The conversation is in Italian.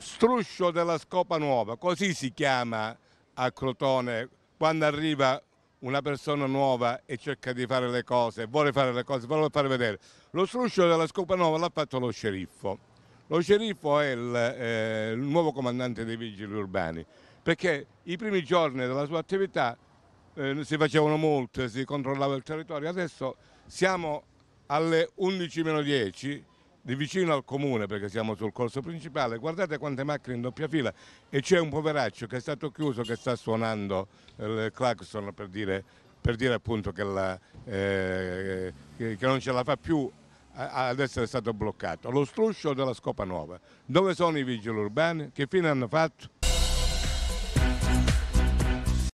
struscio della scopa nuova, così si chiama a Crotone quando arriva una persona nuova e cerca di fare le cose, vuole fare le cose, vuole fare vedere. Lo struscio della scopa nuova l'ha fatto lo sceriffo. Lo sceriffo è il, eh, il nuovo comandante dei vigili urbani, perché i primi giorni della sua attività eh, si facevano molte, si controllava il territorio, adesso siamo alle 11.10 di vicino al comune perché siamo sul corso principale, guardate quante macchine in doppia fila e c'è un poveraccio che è stato chiuso che sta suonando il clacson per dire, per dire appunto che, la, eh, che, non ce la fa più ad essere stato bloccato. Lo struscio della Scopa Nuova. Dove sono i vigili urbani? Che fine hanno fatto?